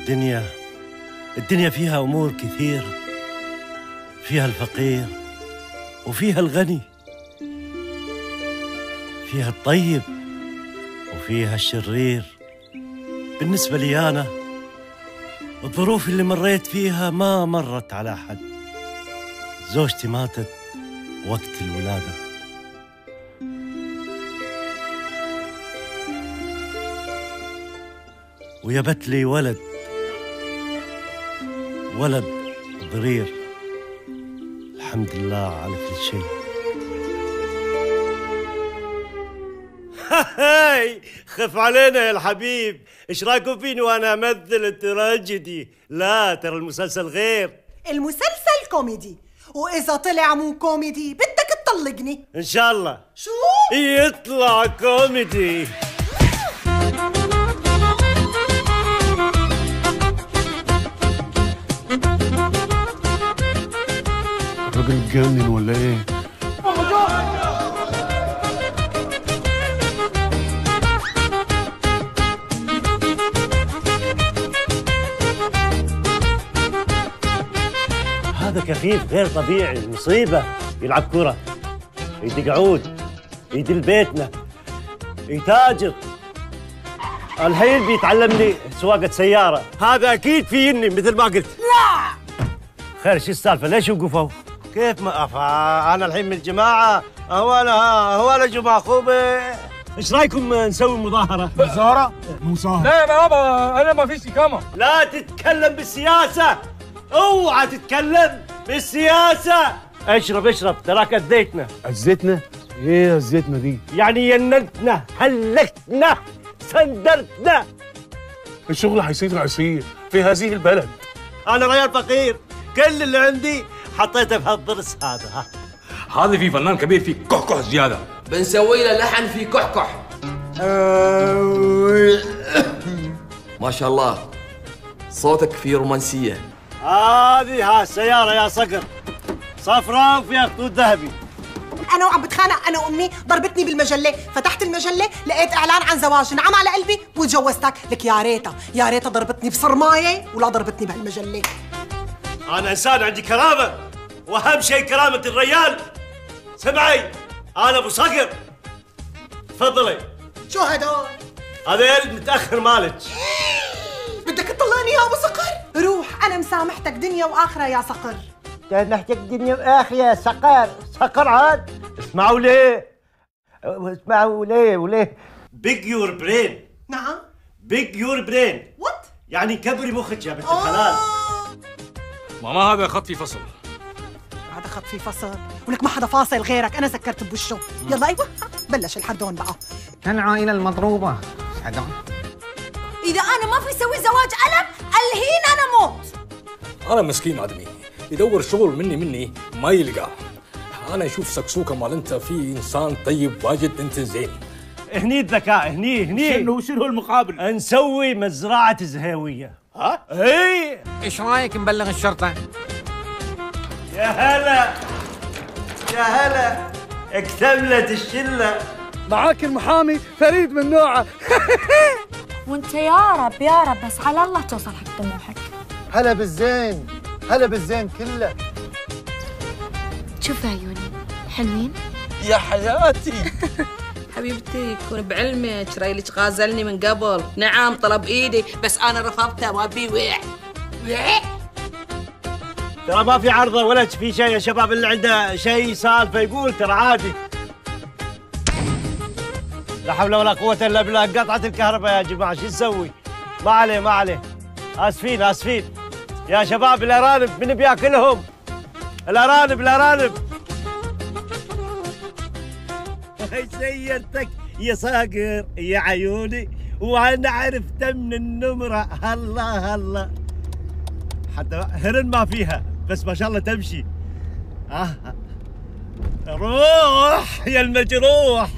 الدنيا الدنيا فيها أمور كثيرة فيها الفقير وفيها الغني فيها الطيب وفيها الشرير. بالنسبة لي أنا الظروف اللي مريت فيها ما مرت على حد. زوجتي ماتت وقت الولادة. ويبت لي ولد ولد ضرير. الحمد لله على كل شيء. هاي خف علينا يا الحبيب. إيش رايكم فيني وأنا أمثل تراجيدي لا ترى المسلسل غير. المسلسل كوميدي. وإذا طلع مو كوميدي بدك تطلقني. إن شاء الله. شو؟ يطلع كوميدي. اتجنن ولا إيه؟ هذا كفيف غير طبيعي مصيبة. يلعب كرة يدق عود يدل بيتنا يتاجر. الحين بيتعلم لي سواقة سيارة. هذا أكيد فيني مثل ما قلت. لا! خير شو السالفة؟ ليش وقفوا؟ كيف ما أفا؟ أنا الحين من الجماعة هو أنا هو أنا جماعة خوبي. إيش رأيكم نسوي مظاهرة؟ مظاهرة؟ مظاهرة. لا يا بابا أنا ما فيش اقامه لا تتكلم بالسياسة. أوعى تتكلم بالسياسة. اشرب اشرب تراك اديتنا أذيتنا؟ إيه أذيتنا دي؟ يعني يننتنا هلكتنا سندرتنا. الشغل هيصير عصير في هذه البلد. أنا ريال فقير. كل اللي عندي حطيته في هالضرس هذا ها. هذا في فنان كبير في كحكح زيادة. بنسوي له لحن في كحكح. ما شاء الله. صوتك فيه رومانسية. هذه ها السيارة يا صقر. صفراء وفيها خطوط ذهبي. أنا وعم بتخانق أنا وأمي ضربتني بالمجلة. فتحت المجلة لقيت إعلان عن زواج نعم على قلبي وتجوزتك. لك يا ريتها يا ريتها ضربتني بصرماية ولا ضربتني بهالمجلة. أنا إنسان عندي كرامة. وأهم شيء كرامة الريال. سمعي أنا أبو صقر. تفضلي. شو هدول هذيل متأخر مالك. بدك تطلقني يا أبو صقر؟ روح أنا مسامحتك دنيا وآخرة يا صقر. نحتاج الدنيا واخر يا صقر. صقر عاد. اسمعوا ليه اسمعوا ليه وليه؟ big your brain نعم. big your brain what يعني كبري مخك يا بنت الحلال. ماما هذا خط في فصل. خط في فصل ولك ما حدا فاصل غيرك. أنا سكرت بوشه يلا أيوه. بلش الحردون بقى. العائلة المضروبة. سعدان. إذا أنا ما في سوي زواج ألم الحين أنا موت. أنا مسكين ادمي يدور شغل مني مني ما يلقى. أنا أشوف سكسوكة مال أنت في إنسان طيب واجد أنت زين. هني الذكاء هني هني. شنو شنو المقابل؟ نسوي مزرعة زهاوية ها؟ اي إيش رأيك نبلغ الشرطة؟ يا هلا يا هلا اكتملت الشلة. معاك المحامي فريد من نوعه. وانت يا رب يا رب بس على الله توصل حق طموحك. هلا بالزين هلا بالزين كله. شوف عيوني حلوين؟ يا حياتي. حبيبتي يكون بعلمك رايلك غازلني من قبل. نعم طلب إيدي بس أنا رفضته ما أبي ويع. ويع. ترى ما في عرضة ولا في شيء يا شباب اللي عنده شيء سالفة يقول ترى عادي. لا حول ولا قوة إلا بالله. قطعت الكهرباء يا جماعة شو نسوي؟ ما عليه ما عليه. آسفين آسفين. يا شباب الأرانب من بياكلهم؟ الأرانب الأرانب. سيرتك يا صاقر يا عيوني؟ وأنا عرفت من النمرة. هلا هلا. حتى هرن ما فيها. بس ما شاء الله تمشي آه. روح يا المجروح